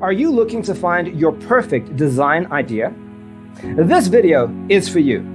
Are you looking to find your perfect design idea? This video is for you.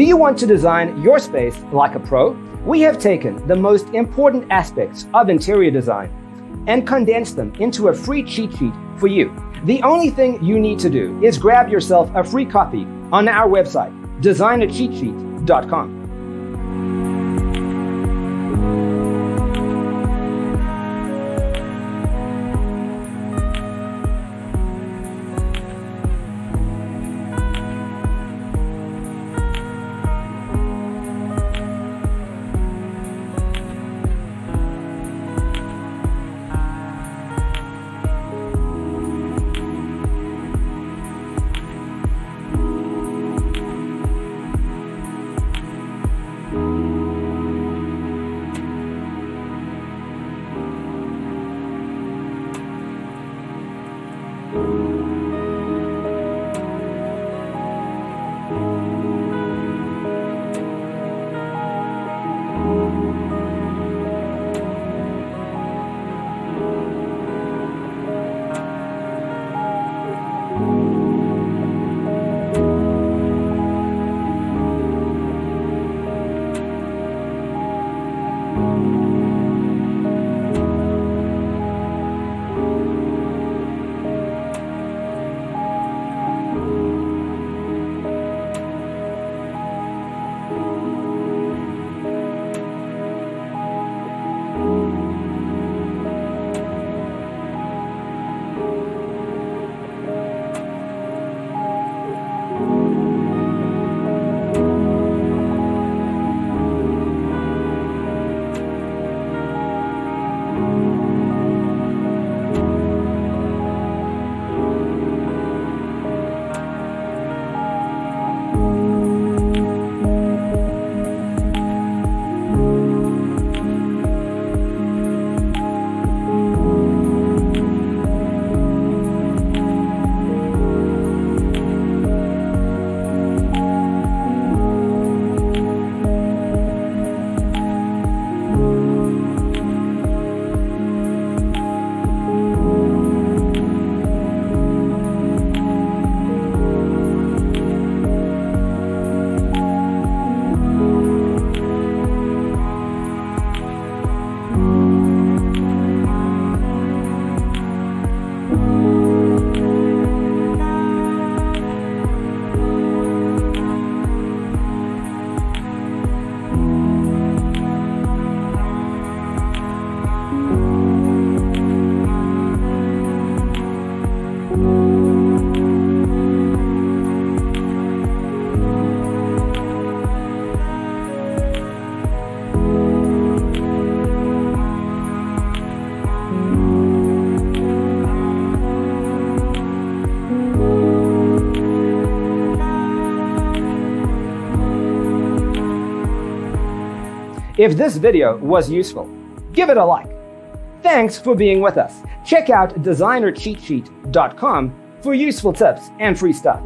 Do you want to design your space like a pro? We have taken the most important aspects of interior design and condensed them into a free cheat sheet for you. The only thing you need to do is grab yourself a free copy on our website, designercheatsheet.com. If this video was useful, give it a like. Thanks for being with us. Check out designercheatsheet.com for useful tips and free stuff.